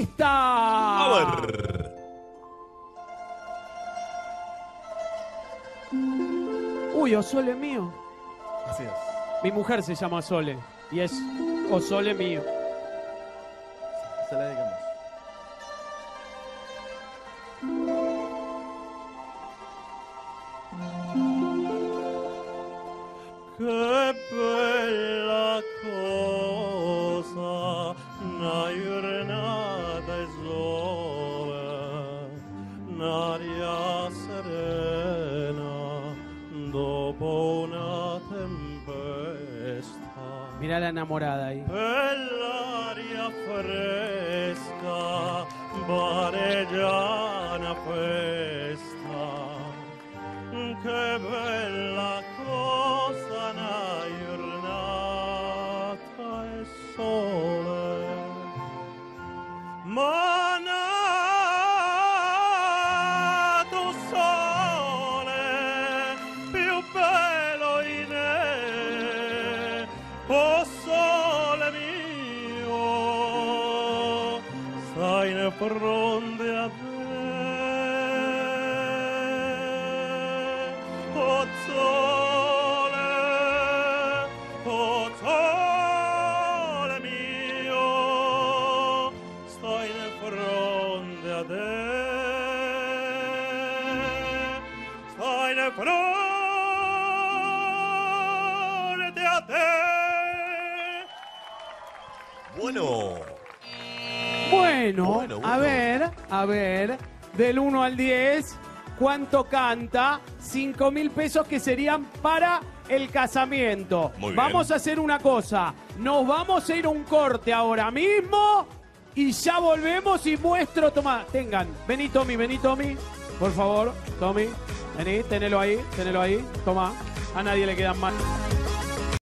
lista. A ver. Uy, Osole mío. Así es. Mi mujer se llama Sole y es Osole mío. Se la dedicamos. Che bella cosa, dopo una tempesta. Mirá la enamorada ahí. Bell'aria fresca, vareggiana festa, che bella oh sole mio, stai in fronte a me. Oh sole, oh sole mio, stai in fronte a te. Stai in fronte Bueno. Bueno, Bueno, a ver, a ver, del 1 al 10, ¿cuánto canta? 5 mil pesos que serían para el casamiento. Muy bien. Vamos a hacer una cosa, nos vamos a ir a un corte ahora mismo y ya volvemos y muestro, toma, tengan, vení Tommy, vení Tommy, por favor, Tommy, vení, tenelo ahí, tenelo ahí, toma, a nadie le quedan mal.